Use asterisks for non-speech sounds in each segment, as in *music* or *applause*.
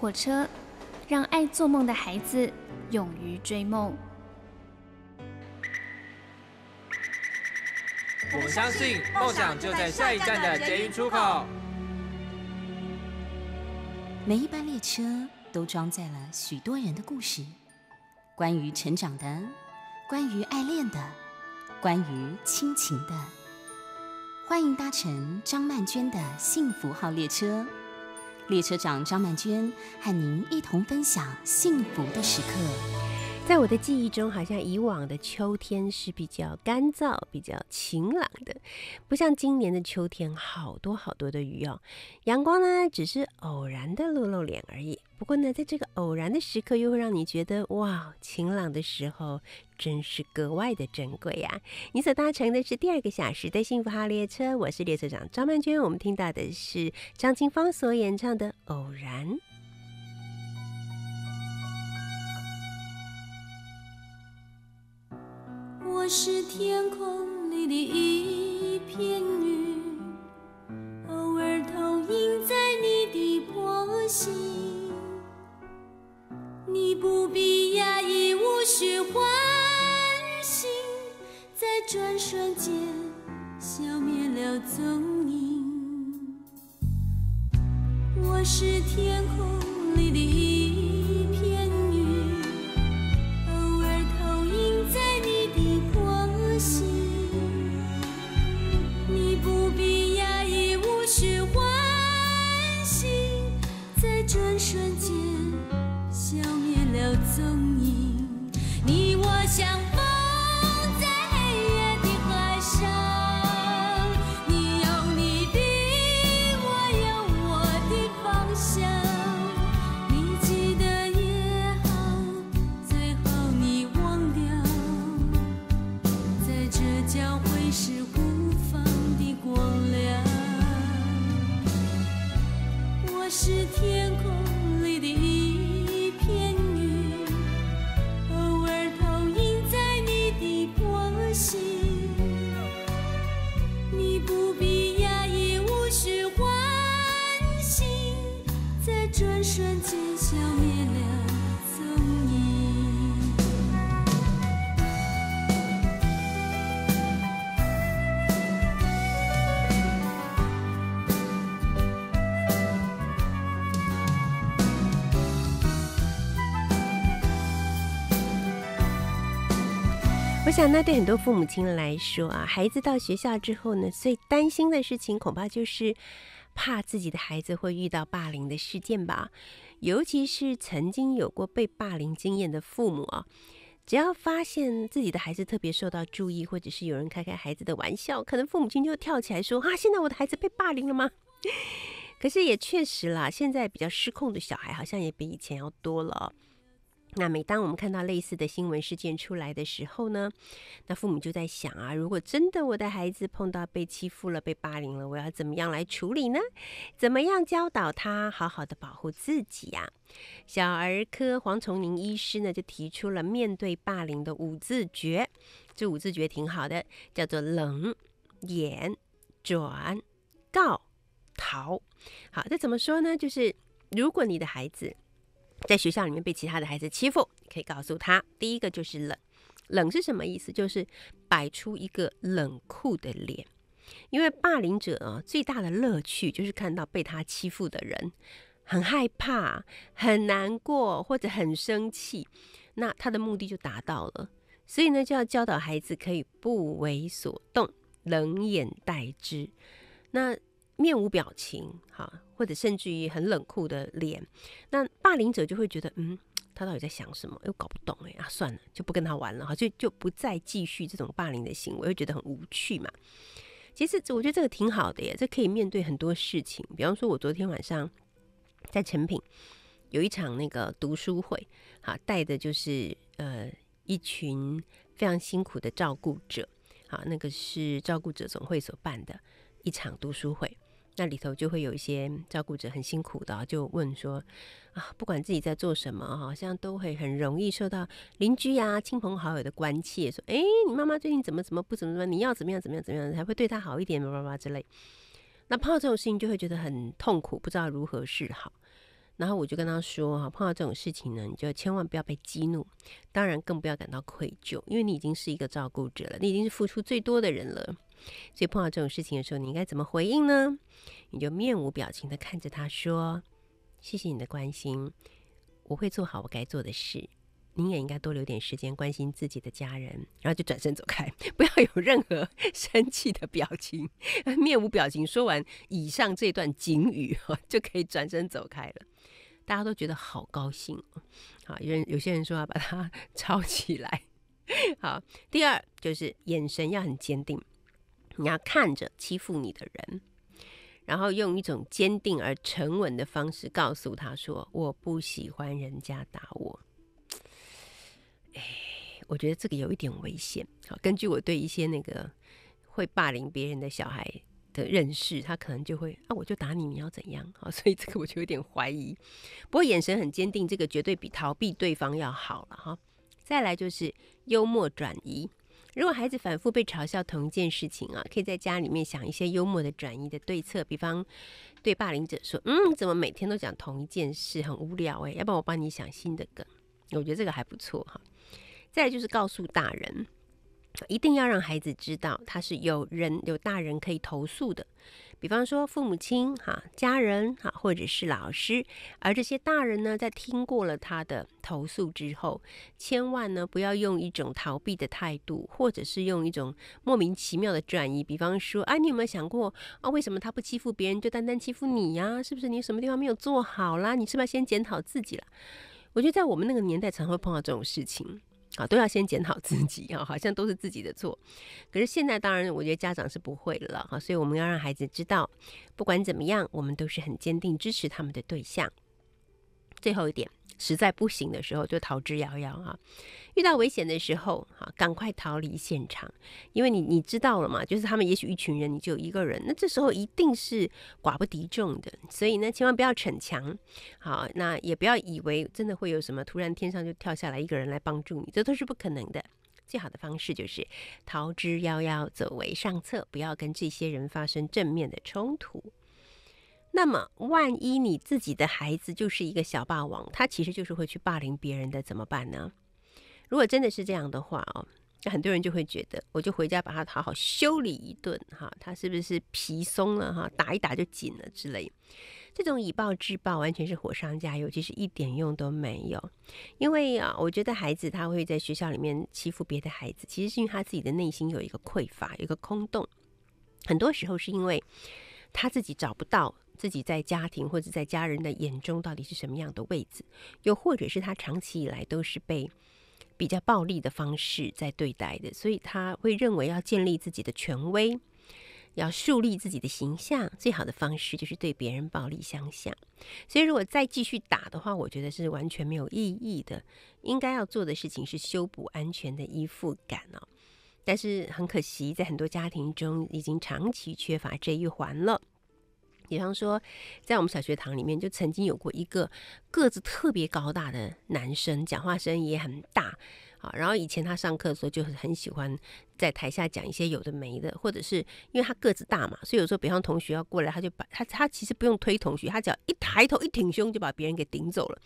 火车让爱做梦的孩子勇于追梦。我们相信梦想就在下一站的捷运出口。每一班列车都装载了许多人的故事，关于成长的，关于爱恋的，关于亲情的。欢迎搭乘张曼娟的幸福号列车，列车长张曼娟和您一同分享幸福的时刻。在我的记忆中，好像以往的秋天是比较干燥、比较晴朗的，不像今年的秋天，好多好多的雨哦。阳光呢，只是偶然的露露脸而已。不过呢，在这个偶然的时刻，又会让你觉得哇，晴朗的时候真是格外的珍贵呀。你所搭乘的是第二个小时的幸福号列车，我是列车长张曼娟。我们听到的是张清芳所演唱的《偶然》。我是天空里的一片云，偶尔投影在你的波心。你不必压抑，无需欢喜，在转瞬间消灭了踪影。我是天空里的一我想，那对很多父母亲来说啊，孩子到学校之后呢，最担心的事情恐怕就是怕自己的孩子会遇到霸凌的事件吧。尤其是曾经有过被霸凌经验的父母啊，只要发现自己的孩子特别受到注意，或者是有人开开孩子的玩笑，可能父母亲就跳起来说：“啊，现在我的孩子被霸凌了吗？” *laughs* 可是也确实啦，现在比较失控的小孩好像也比以前要多了。那每当我们看到类似的新闻事件出来的时候呢，那父母就在想啊，如果真的我的孩子碰到被欺负了、被霸凌了，我要怎么样来处理呢？怎么样教导他好好的保护自己呀、小儿科黄崇宁医师呢就提出了面对霸凌的五字诀，这五字诀挺好的，叫做冷、眼、转、告、逃。好，这怎么说呢？就是如果你的孩子在学校里面被其他的孩子欺负，可以告诉他，第一个就是冷。冷是什么意思？就是摆出一个冷酷的脸。因为霸凌者啊，最大的乐趣就是看到被他欺负的人很害怕、很难过或者很生气，那他的目的就达到了。所以呢，就要教导孩子可以不为所动，冷眼待之。那面无表情，哈，或者甚至于很冷酷的脸，那霸凌者就会觉得，嗯，他到底在想什么？又搞不懂哎啊，算了，就不跟他玩了哈，就就不再继续这种霸凌的行为，会觉得很无趣嘛。其实我觉得这个挺好的耶，这可以面对很多事情。比方说，我昨天晚上在成品有一场那个读书会，哈，带的就是呃一群非常辛苦的照顾者，好，那个是照顾者总会所办的一场读书会。那里头就会有一些照顾者很辛苦的、就问说啊，不管自己在做什么，好像都会很容易受到邻居呀、亲朋好友的关切，说，诶，你妈妈最近怎么怎么不怎么怎么，你要怎么样怎么样怎么样，才会对她好一点，叭叭叭之类。那碰到这种事情就会觉得很痛苦，不知道如何是好。然后我就跟他说哈，碰到这种事情呢，你就千万不要被激怒，当然更不要感到愧疚，因为你已经是一个照顾者了，你已经是付出最多的人了。所以碰到这种事情的时候，你应该怎么回应呢？你就面无表情的看着他说：“谢谢你的关心，我会做好我该做的事。您也应该多留点时间关心自己的家人。”然后就转身走开，*laughs* 不要有任何 *laughs* 生气的表情，面无表情。说完以上这段警语，*laughs* 就可以转身走开了。大家都觉得好高兴哦。好，有人有些人说要把它抄起来。好，第二就是眼神要很坚定。你要看着欺负你的人，然后用一种坚定而沉稳的方式告诉他说：“我不喜欢人家打我。”哎，我觉得这个有一点危险。好，根据我对一些那个会霸凌别人的小孩的认识，他可能就会啊，我就打你，你要怎样？好，*laughs* 所以这个我就有点怀疑。不过眼神很坚定，这个绝对比逃避对方要好了哈。再来就是幽默转移。如果孩子反复被嘲笑同一件事情啊，可以在家里面想一些幽默的转移的对策，比方对霸凌者说：“嗯，怎么每天都讲同一件事，很无聊诶，要不然我帮你想新的梗。”我觉得这个还不错哈。再就是告诉大人，一定要让孩子知道他是有人有大人可以投诉的。比方说父母亲哈、家人哈，或者是老师，而这些大人呢，在听过了他的投诉之后，千万呢不要用一种逃避的态度，或者是用一种莫名其妙的转移。比方说，哎，你有没有想过啊？为什么他不欺负别人，就单单欺负你呀？是不是你什么地方没有做好啦？你是不是要先检讨自己了？我觉得在我们那个年代，常会碰到这种事情。啊，都要先检讨自己啊，好像都是自己的错。可是现在，当然，我觉得家长是不会了哈，所以我们要让孩子知道，不管怎么样，我们都是很坚定支持他们的对象。最后一点。实在不行的时候，就逃之夭夭啊！遇到危险的时候，哈，赶快逃离现场，因为你你知道了嘛，就是他们也许一群人，你就一个人，那这时候一定是寡不敌众的，所以呢，千万不要逞强，好，那也不要以为真的会有什么突然天上就跳下来一个人来帮助你，这都是不可能的。最好的方式就是逃之夭夭，走为上策，不要跟这些人发生正面的冲突。那么，万一你自己的孩子就是一个小霸王，他其实就是会去霸凌别人的，怎么办呢？如果真的是这样的话哦，那很多人就会觉得，我就回家把他好好修理一顿哈，他是不是皮松了哈？打一打就紧了之类。这种以暴制暴完全是火上加油，其实一点用都没有。因为啊，我觉得孩子他会在学校里面欺负别的孩子，其实是因为他自己的内心有一个匮乏，有一个空洞。很多时候是因为他自己找不到。自己在家庭或者在家人的眼中到底是什么样的位置？又或者是他长期以来都是被比较暴力的方式在对待的，所以他会认为要建立自己的权威，要树立自己的形象，最好的方式就是对别人暴力相向。所以如果再继续打的话，我觉得是完全没有意义的。应该要做的事情是修补安全的依附感哦。但是很可惜，在很多家庭中已经长期缺乏这一环了。比方说，在我们小学堂里面，就曾经有过一个个子特别高大的男生，讲话声音也很大啊。然后以前他上课的时候，就是很喜欢在台下讲一些有的没的，或者是因为他个子大嘛，所以有时候比方同学要过来，他就把他他其实不用推同学，他只要一抬头一挺胸，就把别人给顶走了。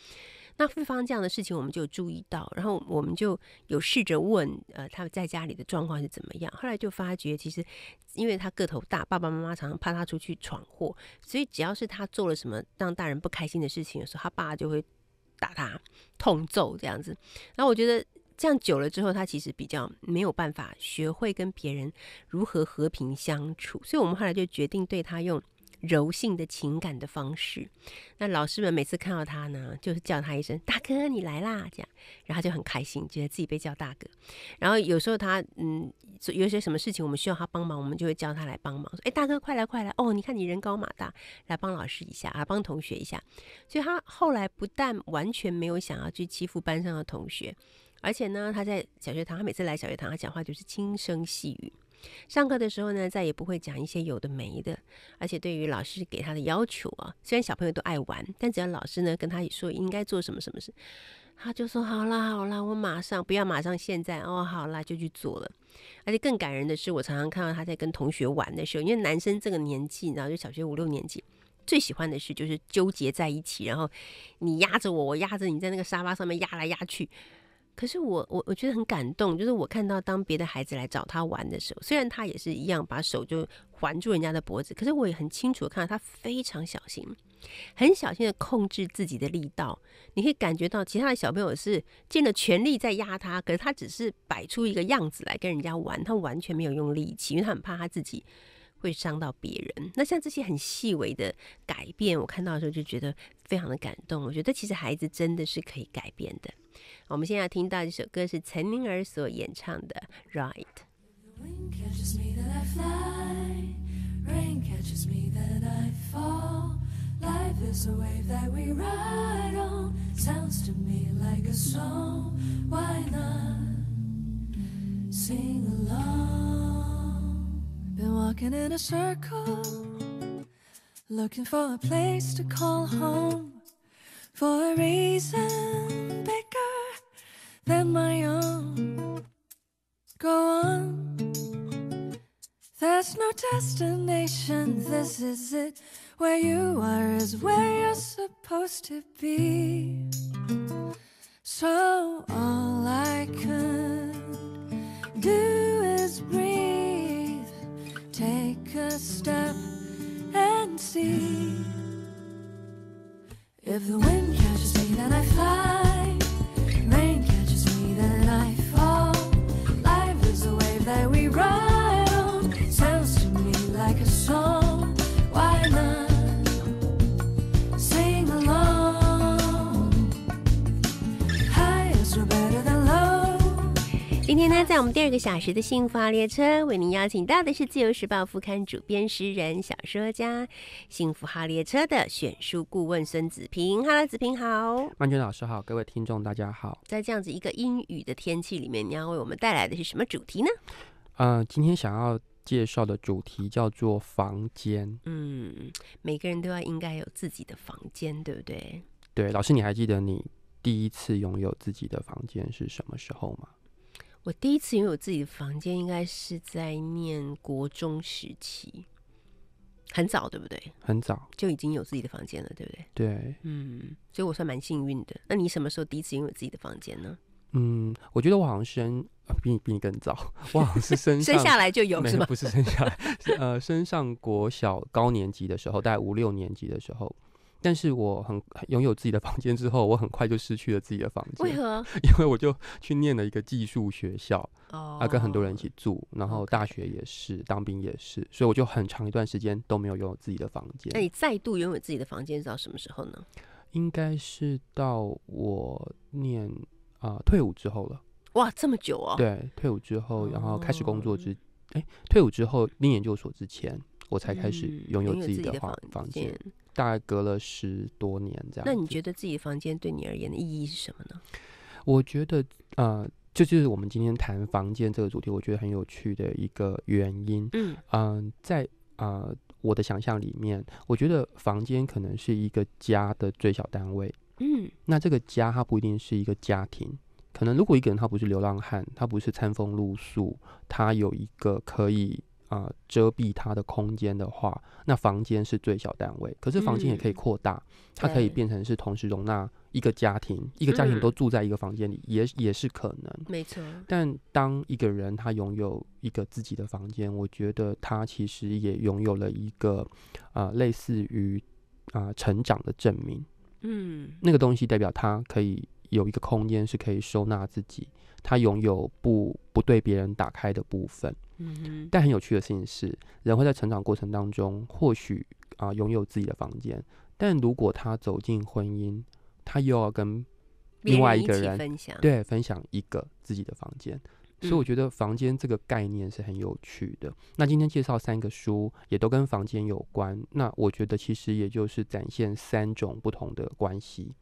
那复方这样的事情，我们就注意到，然后我们就有试着问，呃，他在家里的状况是怎么样。后来就发觉，其实因为他个头大，爸爸妈妈常常怕他出去闯祸，所以只要是他做了什么让大人不开心的事情的时候，他爸就会打他、痛揍这样子。然后我觉得这样久了之后，他其实比较没有办法学会跟别人如何和平相处，所以我们后来就决定对他用。柔性的情感的方式，那老师们每次看到他呢，就是叫他一声“大哥，你来啦”这样，然后他就很开心，觉得自己被叫大哥。然后有时候他嗯，有些什么事情我们需要他帮忙，我们就会叫他来帮忙，说：“哎，大哥，快来快来！哦，你看你人高马大，来帮老师一下啊，帮同学一下。”所以他后来不但完全没有想要去欺负班上的同学，而且呢，他在小学堂，他每次来小学堂，他讲话就是轻声细语。上课的时候呢，再也不会讲一些有的没的，而且对于老师给他的要求啊，虽然小朋友都爱玩，但只要老师呢跟他说应该做什么什么事，他就说好啦好啦，我马上不要马上现在哦，好啦就去做了。而且更感人的是，我常常看到他在跟同学玩的时候，因为男生这个年纪，然后就小学五六年级，最喜欢的事就是纠结在一起，然后你压着我，我压着你在那个沙发上面压来压去。可是我我我觉得很感动，就是我看到当别的孩子来找他玩的时候，虽然他也是一样把手就环住人家的脖子，可是我也很清楚看到他非常小心，很小心的控制自己的力道。你可以感觉到其他的小朋友是尽了全力在压他，可是他只是摆出一个样子来跟人家玩，他完全没有用力气，因为他很怕他自己会伤到别人。那像这些很细微的改变，我看到的时候就觉得非常的感动。我觉得其实孩子真的是可以改变的。我们现在要听到这首歌是岑宁儿所演唱的《Right》。 Wind catches me, then I fly. Rain catches me, then I fall. Life is a wave that we ride on. Sounds to me like a song. Why not sing along? Been walking in a circle, looking for a place to call home. For a reason bigger than my own. Go on. There's no destination, this is it. Where you are is where you're supposed to be. So all I could do is breathe, take a step and see. If the wind catches me, then I fly. 今天呢，在我们第二个小时的幸福号列车，为您邀请到的是自由时报副刊主编、诗人、小说家，幸福号列车的选书顾问孙子平。Hello，子平好。曼娟老师好，各位听众大家好。在这样子一个阴雨的天气里面，你要为我们带来的是什么主题呢？呃，今天想要介绍的主题叫做房间。嗯，每个人都要应该有自己的房间，对不对？对，老师，你还记得你第一次拥有自己的房间是什么时候吗？我第一次拥有自己的房间，应该是在念国中时期，很早，对不对？很早，就已经有自己的房间了，对不对？对，嗯，所以我算蛮幸运的。那你什么时候第一次拥有自己的房间呢？嗯，我觉得我好像生、呃、比你比你更早，我好像是升上生下来就有是吗？不是生下来，是呃，升上国小高年级的时候，大概五六年级的时候。但是我很拥有自己的房间之后，我很快就失去了自己的房间。为？何？*laughs* 因为我就去念了一个寄宿学校，哦啊，跟很多人一起住，然后大学也是，当兵也是，所以我就很长一段时间都没有拥有自己的房间。那你再度拥有自己的房间是到什么时候呢？应该是到我念啊、退伍之后了。哇，这么久哦！，对，退伍之后，然后开始工作哦之，哎、退伍之后念研究所之前，我才开始嗯拥有有自己的房房房间，。大概隔了十多年这样。那你觉得自己的房间对你而言的意义是什么呢？我觉得呃，这就是我们今天谈房间这个主题，我觉得很有趣的一个原因。嗯嗯、在呃我的想象里面，我觉得房间可能是一个家的最小单位。嗯那这个家它不一定是一个家庭，可能如果一个人他不是流浪汉，他不是餐风露宿，他有一个可以啊、呃遮蔽他的空间的话，那房间是最小单位。可是房间也可以嗯扩大，它可以变成是同时容纳一个家庭，一个家庭嗯都住在一个房间里，也也是可能。没错。但当一个人他拥有一个自己的房间，我觉得他其实也拥有了一个啊、呃类似于啊、成长的证明。嗯那个东西代表他可以有一个空间是可以收纳自己，他拥有不不对别人打开的部分。嗯哼但很有趣的事情是，人会在成长过程当中，或许啊拥有自己的房间，但如果他走进婚姻，他又要跟另外一个人分享。对分享一个自己的房间。所以我嗯觉得房间这个概念是很有趣的。那今天介绍三个书，也都跟房间有关。那我觉得其实也就是展现三种不同的关系。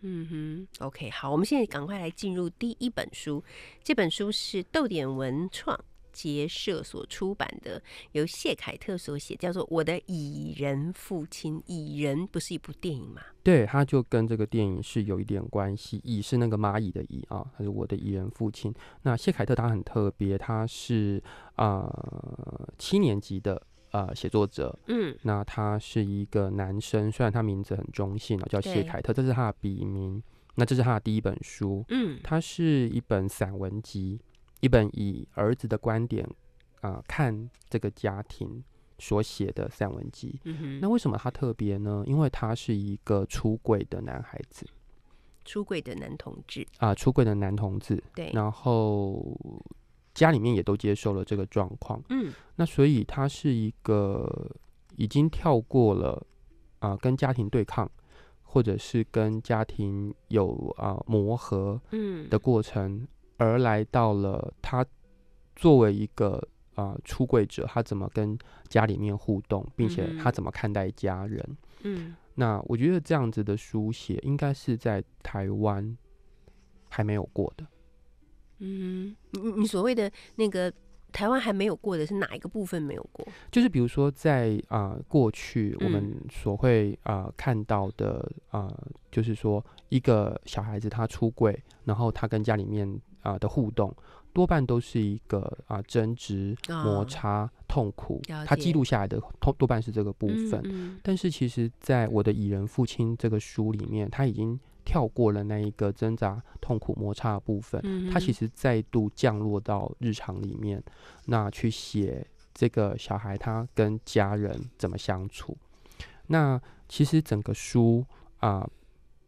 嗯哼，OK，好，我们现在赶快来进入第一本书。这本书是豆点文创结社所出版的，由谢凯特所写，叫做《我的蚁人父亲》。蚁人不是一部电影吗？对，他就跟这个电影是有一点关系。蚁是那个蚂蚁的蚁啊，他是我的蚁人父亲。那谢凯特他很特别，他是啊、呃七年级的呃写作者，嗯那他是一个男生，虽然他名字很中性啊，叫谢凯特，这是他的笔名。那这是他的第一本书，嗯它是一本散文集，一本以儿子的观点啊、看这个家庭所写的散文集。嗯，那为什么他特别呢？因为他是一个出轨的男孩子出轨的男同志，啊、出轨的男同志，对，然后家里面也都接受了这个状况。嗯那所以他是一个已经跳过了啊、跟家庭对抗，或者是跟家庭有啊、磨合嗯的过程，而来到了他作为一个啊、出柜者，他怎么跟家里面互动，并且他怎么看待家人。嗯那我觉得这样子的书写，应该是在台湾还没有过的。嗯，你你所谓的那个台湾还没有过的是哪一个部分没有过？就是比如说在啊、过去我们嗯所会啊、看到的啊、就是说一个小孩子他出柜，然后他跟家里面啊、的互动，多半都是一个啊、争执、摩啊擦、痛苦了，他记录下来的多多半是这个部分。嗯但是其实，在我的蚁人父亲这个书里面，他已经跳过了那一个挣扎、痛苦、摩擦的部分，嗯他其实实再度降落到日常里面，那去写这个小孩他跟家人怎么相处。那其实整个书啊、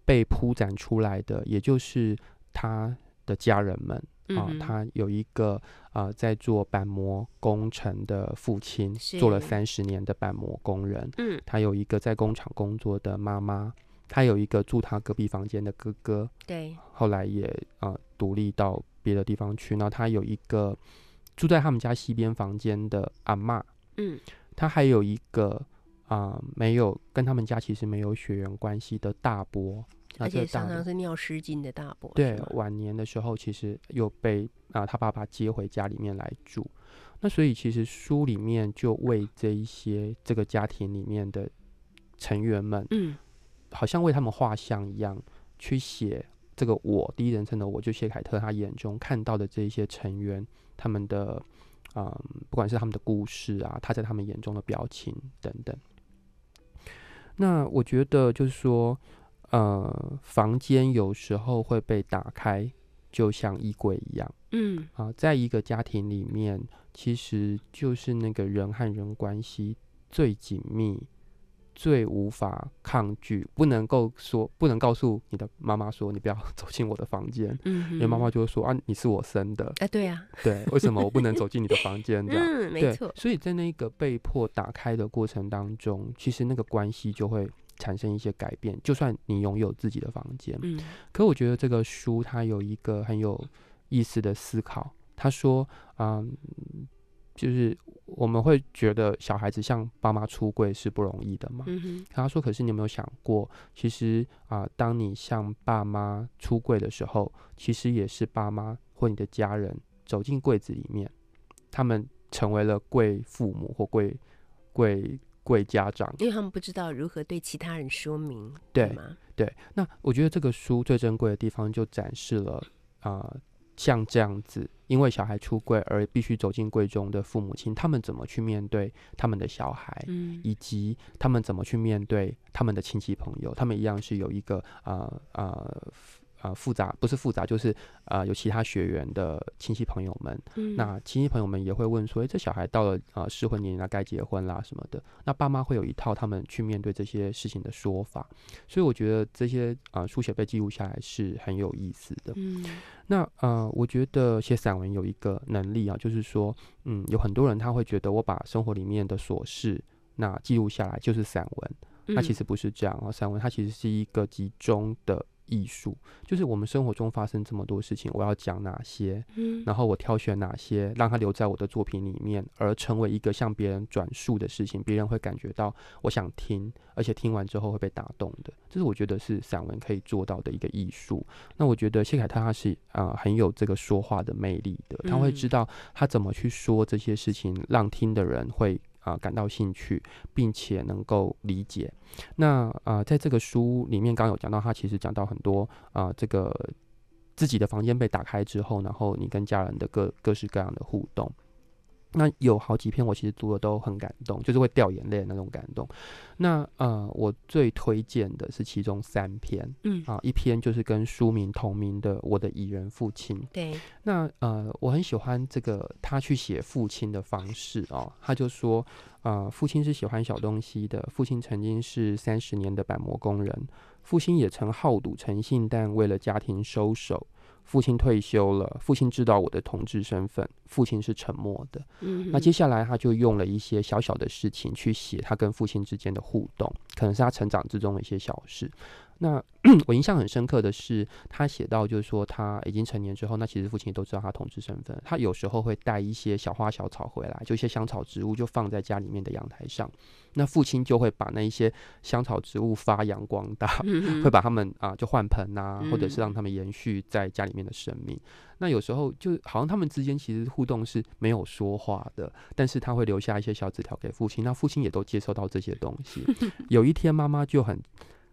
被铺展出来的，也就是他的家人们啊、嗯他有一个啊、在做板模工程的父亲，做了三十年的板模工人，嗯。他有一个在工厂工作的妈妈，他有一个住他隔壁房间的哥哥，对，后来也啊、呃独立到别的地方去。然后他有一个住在他们家西边房间的阿妈，嗯他还有一个啊、没有跟他们家其实没有血缘关系的大伯，而且常常是尿失禁的大伯，对晚年的时候其实又被啊、他爸爸接回家里面来住。那所以其实书里面就为这一些这个家庭里面的成员们，嗯好像为他们画像一样去写这个我第一人称的我，就谢凯特他眼中看到的这一些成员，他们的嗯，不管是他们的故事啊，他在他们眼中的表情等等。那我觉得就是说，呃，房间有时候会被打开，就像衣柜一样嗯啊，在一个家庭里面，其实就是那个人和人关系最紧密、最无法抗拒，不能够说，不能告诉你的妈妈说，你不要 *laughs* 走进我的房间，嗯哼，因为妈妈就会说啊，你是我生的，啊，对啊，对，为什么我不能走进你的房间 *laughs* 这样？嗯，没对错，，所以在那个被迫打开的过程当中，其实那个关系就会产生一些改变。就算你拥有自己的房间，嗯可我觉得这个书它有一个很有意思的思考。他说，嗯，就是我们会觉得小孩子向爸妈出柜是不容易的嘛。嗯哼，他说：“可是你有没有想过，其实啊、当你向爸妈出柜的时候，其实也是爸妈或你的家人走进柜子里面，他们成为了贵父母或贵贵贵家长。因为他们不知道如何对其他人说明，对吗？对，那我觉得这个书最珍贵的地方就展示了啊、像这样子，因为小孩出柜而必须走进柜中的父母亲，他们怎么去面对他们的小孩，嗯以及他们怎么去面对他们的亲戚朋友，他们一样是有一个呃呃呃复杂，不是复杂，就是呃有其他学员的亲戚朋友们。嗯那亲戚朋友们也会问说，诶，这小孩到了呃适婚年龄了，该结婚啦什么的。那爸妈会有一套他们去面对这些事情的说法，所以我觉得这些呃书写被记录下来是很有意思的。嗯那呃，我觉得写散文有一个能力啊，就是说，嗯，有很多人他会觉得我把生活里面的琐事那记录下来就是散文，那其嗯实不是这样啊，散文它其实是一个集中的艺术，就是我们生活中发生这么多事情，我要讲哪些，嗯然后我挑选哪些，让它留在我的作品里面，而成为一个向别人转述的事情，别人会感觉到我想听，而且听完之后会被打动的，这是我觉得是散文可以做到的一个艺术。那我觉得谢凯特他是啊、呃很有这个说话的魅力的，他会嗯知道他怎么去说这些事情，让听的人会。啊、感到兴趣，并且能够理解。那啊、在这个书里面，刚刚有讲到，他其实讲到很多啊、这个自己的房间被打开之后，然后你跟家人的各各式各样的互动。那有好几篇我其实读的都很感动，就是会掉眼泪的那种感动。那呃，我最推荐的是其中三篇，嗯啊，一篇就是跟书名同名的《我的蚁人父亲》。对，那呃，我很喜欢这个他去写父亲的方式哦，他就说，呃，父亲是喜欢小东西的，父亲曾经是三十年的板模工人，父亲也曾好赌成性，但为了家庭收手。父亲退休了，父亲知道我的同志身份，父亲是沉默的。嗯那接下来他就用了一些小小的事情去写他跟父亲之间的互动，可能是他成长之中的一些小事。那 *clears throat* 我印象很深刻的是，他写到就是说他已经成年之后，那其实父亲也都知道他同志身份，他有时候会带一些小花小草回来，就一些香草植物就放在家里面的阳台上，那父亲就会把那一些香草植物发扬光大，嗯会把它们啊就换盆啊，或者是让嗯他们延续在家里面的生命。那有时候就好像他们之间其实互动是没有说话的，但是他会留下一些小纸条给父亲，那父亲也都接收到这些东西。有一天妈妈就很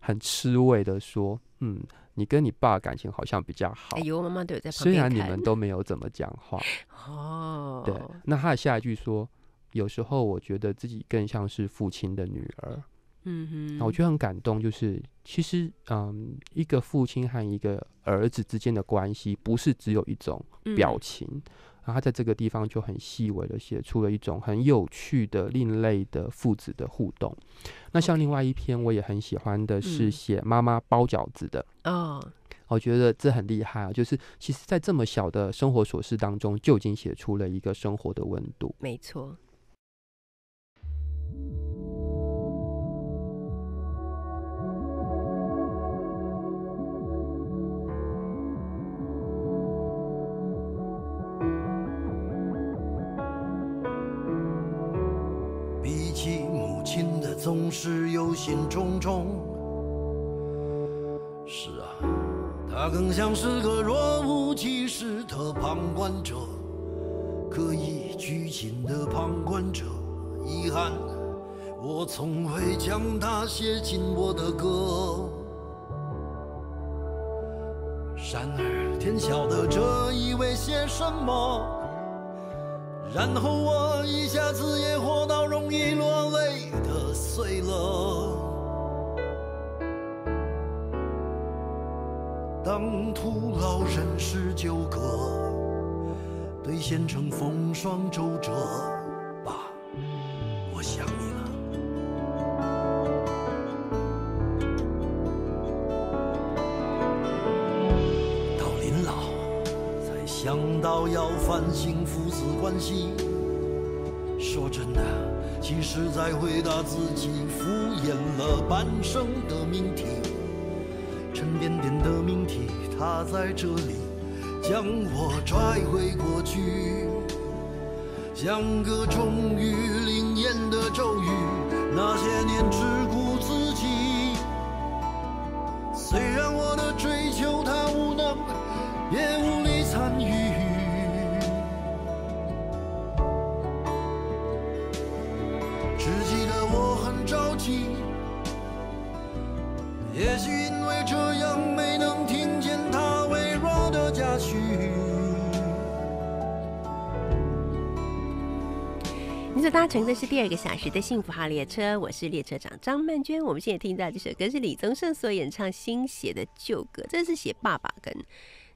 很吃味的说：“嗯，你跟你爸感情好像比较好哎，呦，妈妈都有在旁虽边虽然你们都没有怎么讲话。*laughs* ”哦，对，那他的下一句说：“有时候我觉得自己更像是父亲的女儿。”嗯哼，那我觉得很感动，就是其实，嗯，一个父亲和一个儿子之间的关系，不是只有一种表嗯情，然后他在这个地方就很细微的写出了一种很有趣的、另类的父子的互动。那像另外一篇我也很喜欢的是嗯。写妈妈包饺子的，哦，我觉得这很厉害啊，就是其实在这么小的生活琐事当中，就已经写出了一个生活的温度。没错，心忡忡。是啊，他更像是个若无其事的旁观者，刻意拘谨的旁观者。遗憾，我从未将他写进我的歌。然而，天晓得这意味些什么。然后我一下子也活到容易落泪的岁了。当徒劳人事纠葛，兑现成风霜周折，爸，我想你了。到临老，才想到要反省父子关系。说真的，其实在回答自己敷衍了半生的命题，沉甸甸的命题，它在这里将我拽回过去，像个终于灵验的咒语。那些年之乘的是第二个小时的幸福号列车，我是列车长张曼娟。我们现在听到这首歌是李宗盛所演唱新写的旧歌，这是写爸爸跟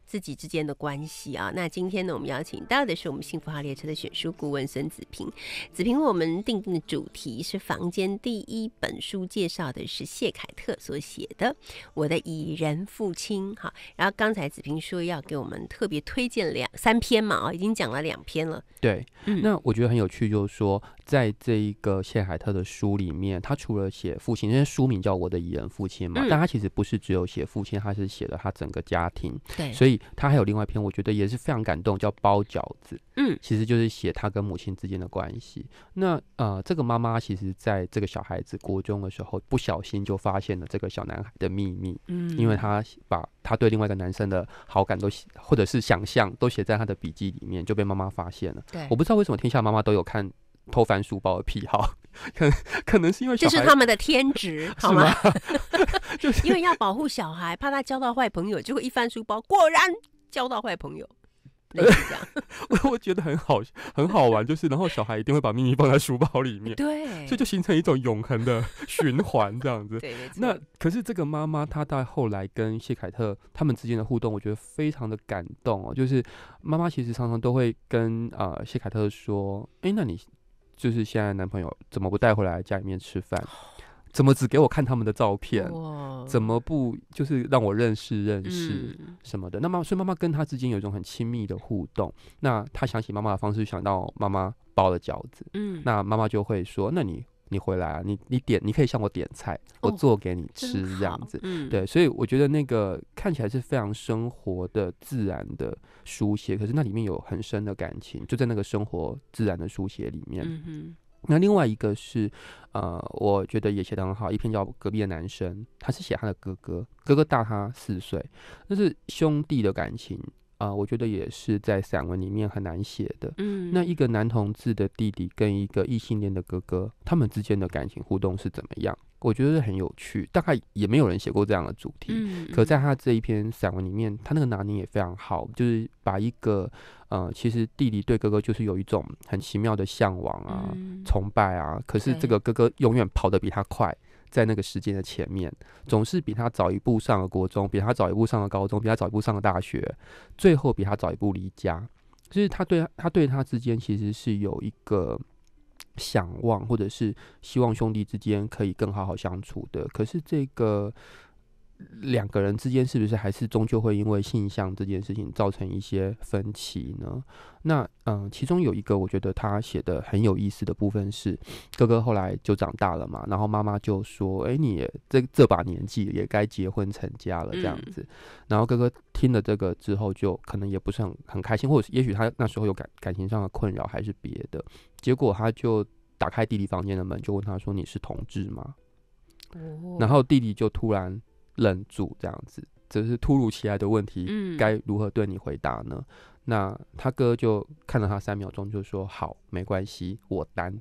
自己之间的关系啊。那今天呢，我们邀请到的是我们幸福号列车的选书顾问孙子平。子平我们定定的主题是房间第一本书，介绍的是谢凯特所写的《我的蚁人父亲》。好，然后刚才子平说要给我们特别推荐两三篇嘛，哦，已经讲了两篇了。对，嗯那我觉得很有趣，就是说，在这一个谢海特的书里面，他除了写父亲，因为书名叫《我的蚁人父亲》嘛，嗯但他其实不是只有写父亲，他是写了他整个家庭，对，所以他还有另外一篇，我觉得也是非常感动，叫《包饺子》。嗯其实就是写他跟母亲之间的关系。那呃，这个妈妈其实在这个小孩子国中的时候，不小心就发现了这个小男孩的秘密，嗯因为他把他对另外一个男生的好感都写，或者是想象都写在他的笔记里面，就被妈妈发现了。对我不知道为什么天下妈妈都有看偷翻书包的癖好，*laughs* 可能可能是因为这是他们的天职，*laughs* 好是吗？*laughs* 就是因为要保护小孩，怕他交到坏朋友，结果一翻书包，果然交到坏朋友。类似这样。我我觉得很好很好玩，就是然后小孩一定会把秘密放在书包里面，对，所以就形成一种永恒的循环这样子。对，那可是这个妈妈她到后来跟谢凯特他们之间的互动，我觉得非常的感动哦。就是妈妈其实常常都会跟呃谢凯特说：“哎，那你就是现在男朋友怎么不带回来家里面吃饭？怎么只给我看他们的照片？怎么不就是让我认识认识嗯什么的？那么所以妈妈跟他之间有一种很亲密的互动。那他想起妈妈的方式，想到妈妈包的饺子，嗯，那妈妈就会说：那你你回来啊，你你点你可以向我点菜，我哦做给你吃这样子。嗯，对，所以我觉得那个看起来是非常生活的、自然的书写，可是那里面有很深的感情，就在那个生活自然的书写里面。嗯，那另外一个是，呃，我觉得也写得很好，一篇叫《隔壁的男生》，他是写他的哥哥，哥哥大他四岁，那是兄弟的感情啊、我觉得也是在散文里面很难写的。嗯，那一个男同志的弟弟跟一个异性恋的哥哥，他们之间的感情互动是怎么样？我觉得很有趣，大概也没有人写过这样的主题。嗯，可在他这一篇散文里面，他那个拿捏也非常好，就是把一个呃，其实弟弟对哥哥就是有一种很奇妙的向往啊、嗯崇拜啊，可是这个哥哥永远跑得比他快，在那个时间的前面，总是比他早一步上了国中，比他早一步上了高中，比他早一步上了大学，最后比他早一步离家。就是他对他他对他之间其实是有一个想望，或者是希望兄弟之间可以更好好相处的。可是这个两个人之间是不是还是终究会因为性向这件事情造成一些分歧呢？那嗯、其中有一个我觉得他写的很有意思的部分是，哥哥后来就长大了嘛，然后妈妈就说：“哎、你也这这把年纪也该结婚成家了这样嗯子。然后哥哥听了这个之后，就可能也不是很很开心，或者也许他那时候有感感情上的困扰，还是别的。结果他就打开弟弟房间的门，就问他说：“你是同志吗？”哦然后弟弟就突然愣住，这样子，这是突如其来的问题，嗯该如何对你回答呢？那他哥就看了他三秒钟，就说：“好，没关系，我担。”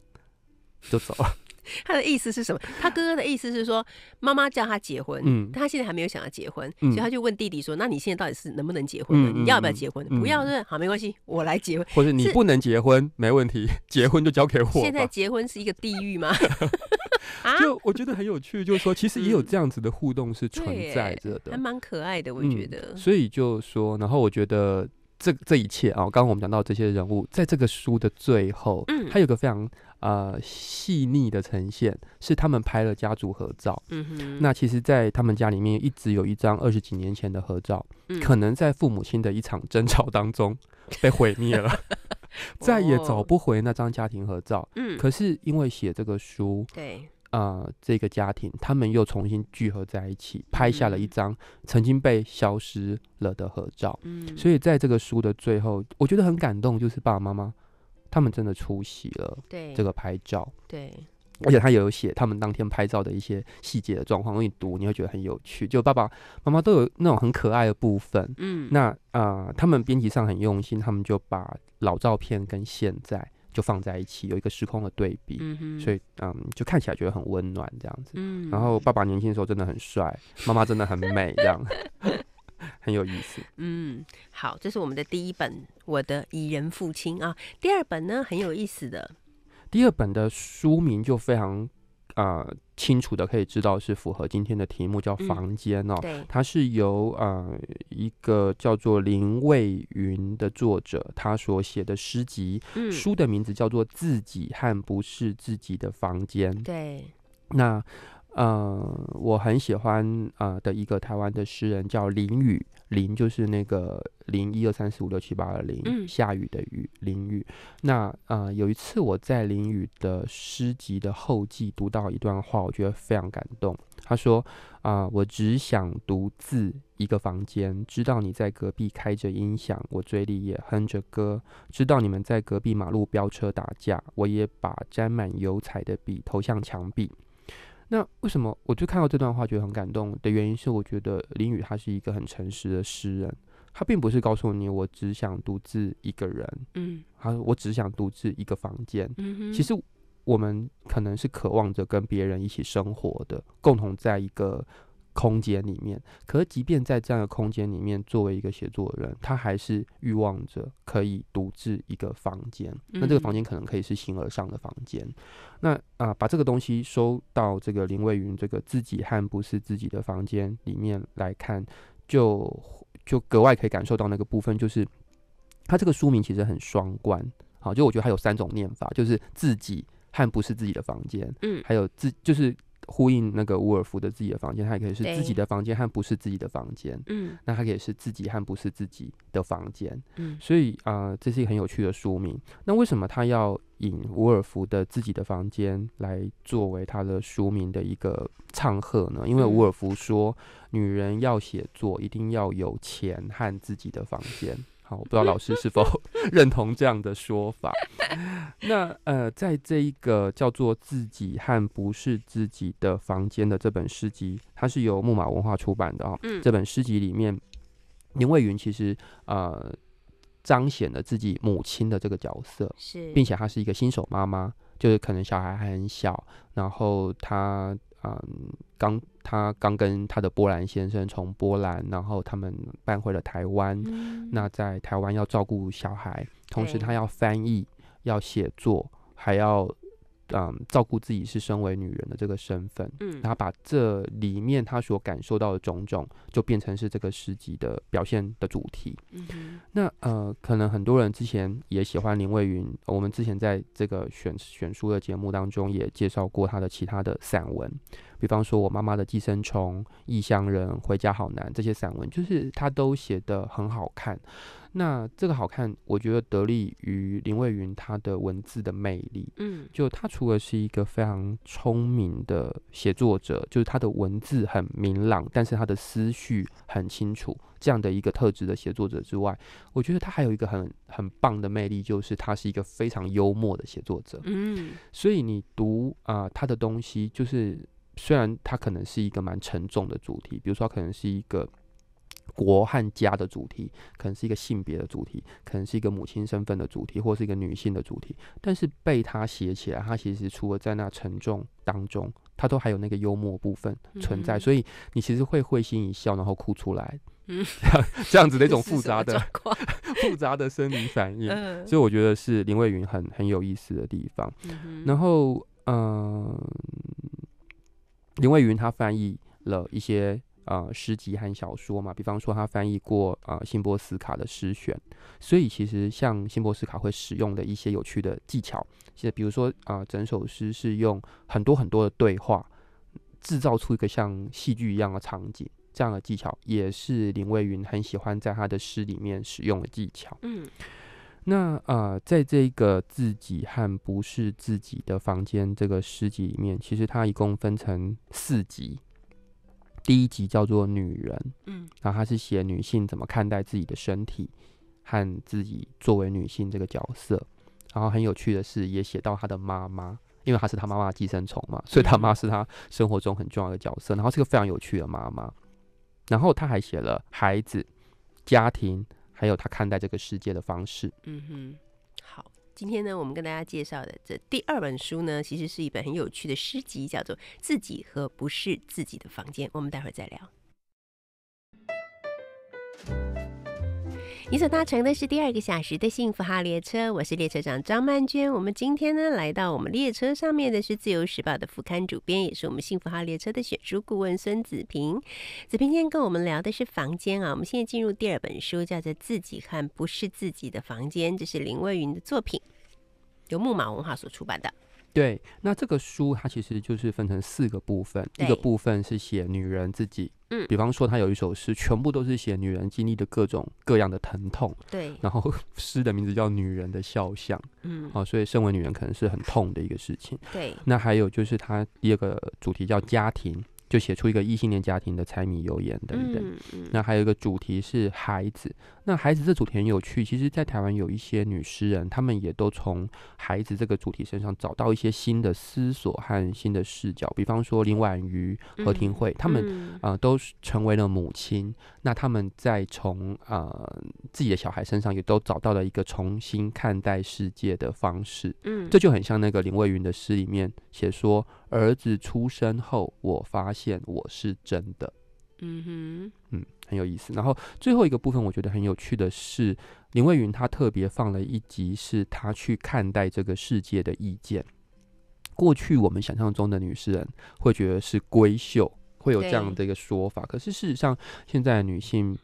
就走了。*laughs* 他的意思是什么？他哥哥的意思是说，妈妈叫他结婚，嗯他现在还没有想要结婚，嗯所以他就问弟弟说：“那你现在到底是能不能结婚呢？嗯你要不要嗯结婚？嗯不要是好，没关系，我来结婚。或者你不能结婚，没问题，结婚就交给我现在。结婚是一个地狱吗？*laughs* 啊，*laughs* 就我觉得很有趣，就是说，其实也有嗯这样子的互动是存在着的还。蛮可爱的，我嗯觉得。所以就说，然后我觉得这这一切啊，刚刚我们讲到这些人物，在这个书的最后，嗯它有个非常呃细腻的呈现，是他们拍了家族合照。嗯哼，那其实，在他们家里面一直有一张二十几年前的合照，嗯可能在父母亲的一场争吵当中 *laughs* 被毁灭了，*laughs* 再也找哦不回那张家庭合照。嗯，可是因为写这个书，对，呃，这个家庭他们又重新聚合在一起，拍下了一嗯张曾经被消失了的合照。嗯，所以在这个书的最后，我觉得很感动，就是爸爸妈妈他们真的出席了对这个拍照，对，而且他也有写他们当天拍照的一些细节的状况，因为你读你会觉得很有趣。就爸爸妈妈都有那种很可爱的部分。嗯，那呃，他们编辑上很用心，他们就把老照片跟现在就放在一起，有一个时空的对比。嗯，所以，嗯，就看起来觉得很温暖这样子。嗯，然后爸爸年轻的时候真的很帅，妈妈真的很美，这样 *laughs* 很有意思。嗯，好，这是我们的第一本《我的蚁人父亲》啊。第二本呢，很有意思的，第二本的书名就非常啊、呃清楚的可以知道是符合今天的题目，叫嗯《房间》哦。对，它是由呃一个叫做林蔚云的作者他所写的诗集，嗯，书的名字叫做《自己和不是自己的房间》。对，那呃，我很喜欢呃的一个台湾的诗人叫林雨，林就是那个零一二三四五六七八的零，嗯下雨的雨，淋雨。那呃有一次我在淋雨的诗集的后记读到一段话，我觉得非常感动。他说啊、我只想独自一个房间，知道你在隔壁开着音响，我嘴里也哼着歌，知道你们在隔壁马路飙车打架，我也把沾满油彩的笔投向墙壁。那为什么我就看到这段话觉得很感动的原因是，我觉得林宇他是一个很诚实的诗人，他并不是告诉你我只想独自一个人，嗯他说我只想独自一个房间。嗯哼，其实我们可能是渴望着跟别人一起生活的，共同在一个空间里面。可是，即便在这样的空间里面，作为一个写作人，他还是欲望着可以独自一个房间。那这个房间可能可以是形而上的房间。那啊，把这个东西收到这个林蔚云这个自己和不是自己的房间里面来看，就就格外可以感受到那个部分，就是他这个书名其实很双关。好，就我觉得还有三种念法，就是自己和不是自己的房间，嗯还有自就是呼应那个伍尔夫的自己的房间，它也可以是自己的房间和不是自己的房间，嗯那它可以是自己和不是自己的房间，嗯所以啊、呃这是一个很有趣的书名。那为什么他要引伍尔夫的自己的房间来作为他的书名的一个唱和呢？因为嗯伍尔夫说，女人要写作一定要有钱和自己的房间。好，我不知道老师是否 *laughs* 认同这样的说法。那呃，在这一个叫做《自己和不是自己的房间》的这本诗集，它是由木马文化出版的哦、嗯这本诗集里面，林蔚云其实呃彰显了自己母亲的这个角色，是，并且她是一个新手妈妈，就是可能小孩还很小，然后她嗯刚他刚跟他的波兰先生从波兰，然后他们搬回了台湾，嗯。那在台湾要照顾小孩，同时他要翻译，要写作，还要嗯照顾自己是身为女人的这个身份。嗯他把这里面他所感受到的种种，就变成是这个诗集的表现的主题。嗯那呃，可能很多人之前也喜欢林蔚云，我们之前在这个选选书的节目当中也介绍过他的其他的散文，比方说我妈妈的寄生虫、异乡人、回家好难这些散文，就是他都写得很好看。那这个好看，我觉得得力于林蔚云他的文字的魅力。嗯就他除了是一个非常聪明的写作者，就是他的文字很明朗，但是他的思绪很清楚，这样的一个特质的写作者之外，我觉得他还有一个很很棒的魅力，就是他是一个非常幽默的写作者。嗯所以你读啊、他的东西，就是虽然他可能是一个蛮沉重的主题，比如说可能是一个。国和家的主题，可能是一个性别的主题，可能是一个母亲身份的主题，或是一个女性的主题。但是被他写起来，他其实除了在那沉重当中，他都还有那个幽默部分存在，嗯所以你其实会会心一笑，然后哭出来，嗯，*laughs* 这样子的一种 *laughs* 复杂的 *laughs* 复杂的生理反应。嗯所以我觉得是林蔚云很很有意思的地方。嗯然后，嗯、林蔚云他翻译了一些呃诗集和小说嘛，比方说他翻译过呃辛波斯卡的诗选，所以其实像辛波斯卡会使用的一些有趣的技巧，其实比如说啊、呃整首诗是用很多很多的对话，制造出一个像戏剧一样的场景。这样的技巧也是林蔚云很喜欢在他的诗里面使用的技巧。嗯那呃，在这个自己和不是自己的房间这个诗集里面，其实它一共分成四集。第一集叫做《女人》，嗯然后它是写女性怎么看待自己的身体和自己作为女性这个角色。然后很有趣的是，也写到她的妈妈，因为她是她妈妈的寄生虫嘛，所以她妈是她生活中很重要的角色。然后是个非常有趣的妈妈。然后她还写了孩子、家庭，还有她看待这个世界的方式。嗯哼，好。今天呢，我们跟大家介绍的这第二本书呢，其实是一本很有趣的诗集，叫做《自己和不是自己的房间》。我们待会儿再聊。你所搭乘的是第二个小时的幸福号列车，我是列车长张曼娟。我们今天呢，来到我们列车上面的是自由时报的副刊主编，也是我们幸福号列车的选书顾问孙子平。子平今天跟我们聊的是房间啊，我们现在进入第二本书，叫做《自己看不是自己的房间》，这是林蔚云的作品，由木马文化所出版的。对，那这个书它其实就是分成四个部分，一个部分是写女人自己，嗯。比方说她有一首诗，全部都是写女人经历的各种各样的疼痛，对，然后 *laughs* 诗的名字叫《女人的肖像》，嗯，哦，所以身为女人可能是很痛的一个事情。对，那还有就是它第二个主题叫家庭，就写出一个异性恋家庭的柴米油盐等等。嗯嗯，那还有一个主题是孩子，那孩子这主题很有趣。其实，在台湾有一些女诗人，她们也都从孩子这个主题身上找到一些新的思索和新的视角。比方说林婉瑜、何庭慧，她们嗯呃都成为了母亲，那她们在从呃自己的小孩身上也都找到了一个重新看待世界的方式。嗯，这就很像那个林蔚云的诗里面写说，儿子出生后，我发现我是真的。嗯嗯，很有意思。然后最后一个部分，我觉得很有趣的是，林蔚云她特别放了一集，是她去看待这个世界的意见。过去我们想象中的女诗人会觉得是闺秀，会有这样的一个说法。可是事实上，现在女性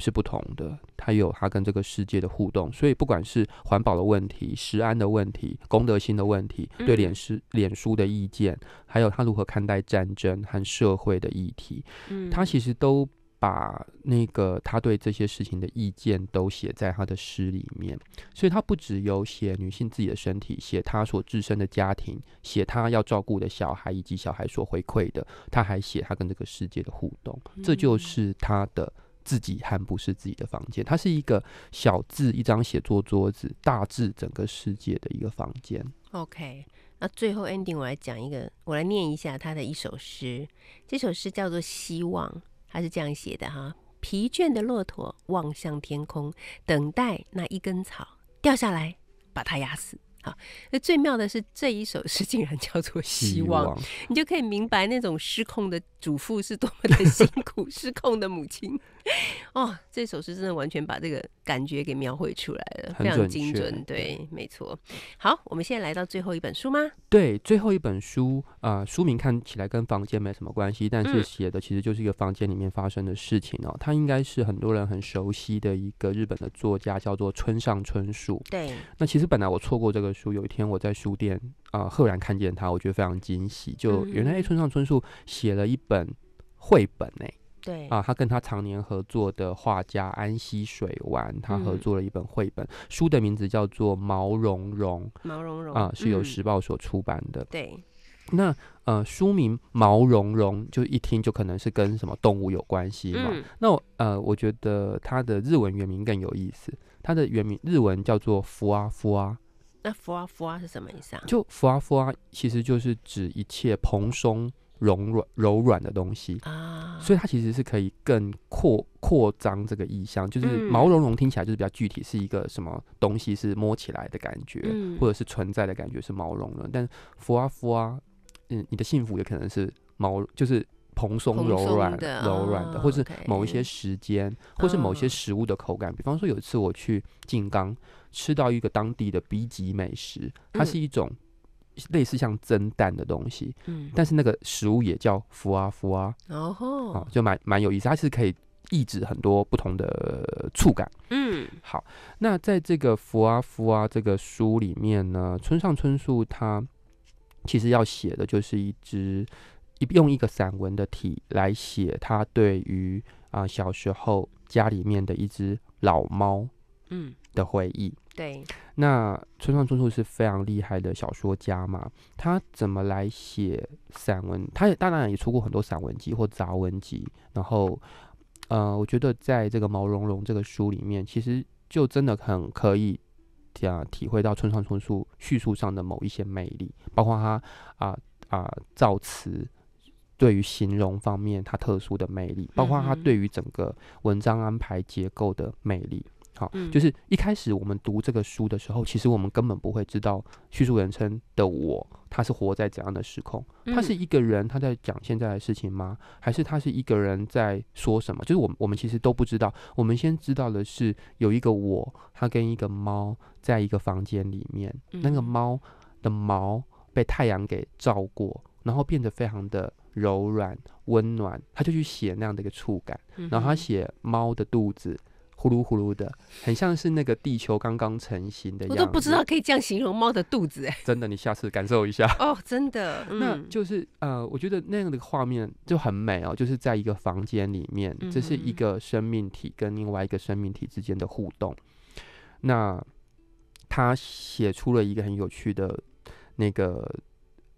是不同的，他有他跟这个世界的互动。所以不管是环保的问题、食安的问题、公德心的问题、对脸书、脸书的意见，还有他如何看待战争和社会的议题，嗯她其实都把那个他对这些事情的意见都写在他的诗里面，所以他不只有写女性自己的身体，写他所自身的家庭，写他要照顾的小孩以及小孩所回馈的，他还写他跟这个世界的互动，这就是他的自己和不是自己的房间。它是一个小字一张写作桌子，大致整个世界的一个房间。OK，那最后 ending 我来讲一个，我来念一下他的一首诗。这首诗叫做《希望》，他是这样写的哈：疲倦的骆驼望向天空，等待那一根草掉下来，把它压死。好，那最妙的是这一首诗竟然叫做《希望》，*laughs* 你就可以明白那种失控的主妇是多么的辛苦，失控的母亲。*laughs* 哦，这首诗真的完全把这个感觉给描绘出来了，非常很精准。对，没错。好，我们现在来到最后一本书吗？对，最后一本书啊、呃书名看起来跟房间没什么关系，但是嗯写的其实就是一个房间里面发生的事情哦。它应该是很多人很熟悉的一个日本的作家，叫做村上春树。对，那其实本来我错过这个书，有一天我在书店啊、赫然看见它，我觉得非常惊喜。就原来村上春树写了一本绘本呢、对，啊，他跟他常年合作的画家安溪水丸，他合嗯作了一本绘本，书的名字叫做《毛茸茸毛茸》茸啊，是由嗯时报所出版的。对，那呃，书名“毛茸茸”就一听就可能是跟什么动物有关系嘛。嗯那我呃，我觉得它的日文原名更有意思，它的原名日文叫做“福啊福啊那福啊福啊是什么意思啊”，？就“福啊福啊”其实就是指一切蓬松、柔软、柔软的东西。啊，所以它其实是可以更扩扩张这个意象，就是嗯毛茸茸听起来就是比较具体，是一个什么东西是摸起来的感觉，嗯或者是存在的感觉是毛茸茸。但福啊福啊，嗯，你的幸福也可能是毛，就是蓬松柔软柔软的，哦或是某一些时间，或是某些哦食物的口感。比方说有一次我去静冈吃到一个当地的 B 级美食，它嗯是一种类似像蒸蛋的东西，嗯，但是那个食物也叫福啊福啊。哦，就蛮蛮有意思，它是可以抑制很多不同的触感。嗯好，那在这个《福啊福啊》这个书里面呢，村上春树他其实要写的就是一只一用一个散文的体来写他对于啊、小时候家里面的一只老猫嗯，的回忆。对，那村上春树是非常厉害的小说家嘛，他怎么来写散文？他也当然也出过很多散文集或杂文集，然后呃，我觉得在这个毛茸茸这个书里面，其实就真的很可以啊体会到村上春树叙述上的某一些魅力，包括他啊啊、造词。对于形容方面，他特殊的魅力，包括他对于整个文章安排结构的魅力，好，嗯就是一开始我们读这个书的时候，其实我们根本不会知道叙述人称的我，他是活在怎样的时空？他是嗯一个人，他在讲现在的事情吗？还是他是一个人在说什么？就是我们我们其实都不知道。我们先知道的是有一个我，他跟一个猫在一个房间里面，那个嗯猫的毛被太阳给照过，然后变得非常的柔软温暖，他就去写那样的一个触感。然后他写猫的肚子呼噜呼噜的，很像是那个地球刚刚成型的样子。我都不知道，可以这样形容猫的肚子哎。真的，你下次感受一下。哦，真的，那嗯就是呃，我觉得那样的画面就很美哦，就是在一个房间里面，这是一嗯个生命体跟另外一个生命体之间的互动。那他写出了一个很有趣的那个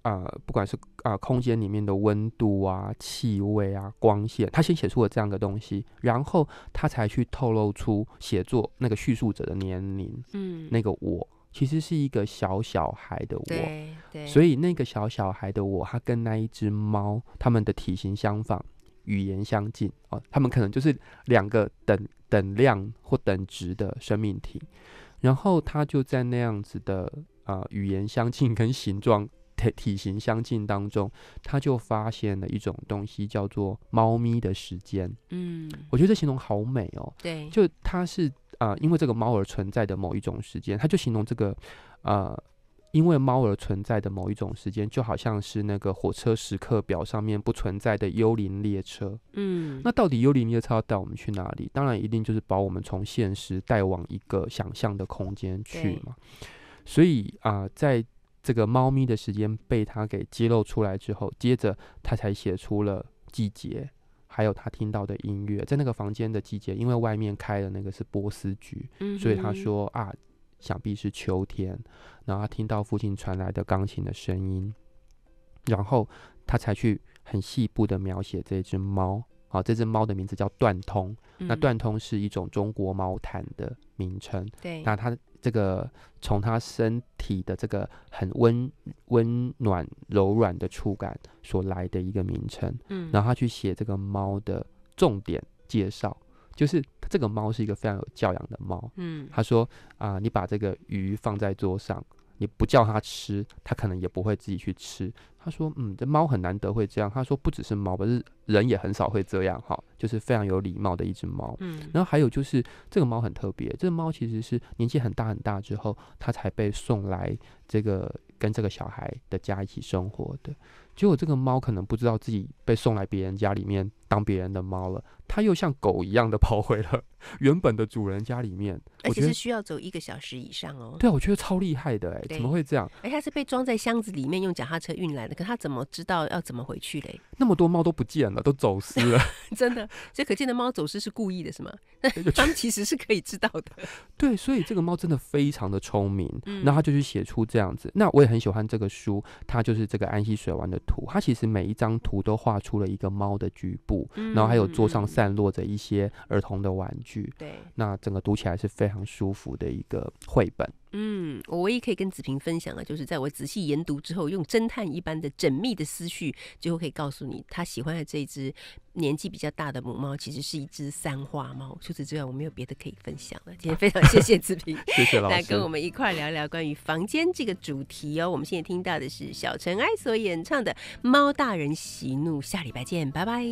呃，不管是啊、空间里面的温度啊、气味啊、光线，他先写出了这样的东西，然后他才去透露出写作那个叙述者的年龄，嗯，那个我其实是一个小小孩的我。所以以那个小小孩的我，他跟那一只猫，他们的体型相仿，语言相近哦，他们可能就是两个等等量或等值的生命体，然后他就在那样子的呃语言相近跟形状体体型相近当中，他就发现了一种东西，叫做猫咪的时间。嗯，我觉得这形容好美哦，对，就它是啊、呃因为这个猫而存在的某一种时间，它就形容这个呃，因为猫而存在的某一种时间，就好像是那个火车时刻表上面不存在的幽灵列车。嗯，那到底幽灵列车要带我们去哪里？当然一定就是把我们从现实带往一个想象的空间去嘛。所以啊、在这个猫咪的时间被他给揭露出来之后，接着他才写出了季节，还有他听到的音乐。在那个房间的季节，因为外面开的那个是波斯菊，嗯所以他，说啊，想必是秋天。然后他听到附近传来的钢琴的声音，然后他才去很细部的描写这只猫。好，这只猫的名字叫断通。那嗯断通是一种中国猫毯的名称。对，那它这个从它身体的这个很温温暖柔软的触感所来的一个名称。嗯，然后他去写这个猫的重点介绍，就是这个猫是一个非常有教养的猫。嗯，他说啊、你把这个鱼放在桌上，你不叫它吃，它可能也不会自己去吃。他说，嗯，这猫很难得会这样。他说，不只是猫，不是人也很少会这样哈，就是非常有礼貌的一只猫。嗯，然后还有就是这个猫很特别，这个猫其实是年纪很大很大之后，它才被送来这个跟这个小孩的家一起生活的。结果这个猫可能不知道自己被送来别人家里面当别人的猫了，它又像狗一样的 *laughs* 跑回了原本的主人家里面。而且是需要走一个小时以上哦。对啊，我觉得超厉害的哎，对怎么会这样？哎，它是被装在箱子里面，用脚踏车运来的。可它怎么知道要怎么回去嘞？那么多猫都不见了，都走失了。*laughs* 真的，所以可见的猫走失是故意的，是吗？就他们其实是可以知道的。*laughs* 对，所以这个猫真的非常的聪明，嗯那他就去写出这样子。那我也很喜欢这个书，它就是这个安溪水湾的图，它其实每一张图都画出了一个猫的局部，然后还有桌上嗯散落着一些儿童的玩具，对，那整个读起来是非常舒服的一个绘本。嗯，我唯一可以跟子平分享的，就是在我仔细研读之后，用侦探一般的缜密的思绪，最后可以告诉你，他喜欢的这一只年纪比较大的母猫，其实是一只三花猫。除此之外，我没有别的可以分享了。今天非常谢谢子平。谢谢老师来跟。我们一块聊聊关于房间这个主题哦。我们现在听到的是小尘埃所演唱的《猫大人喜怒》，下礼拜见，拜拜。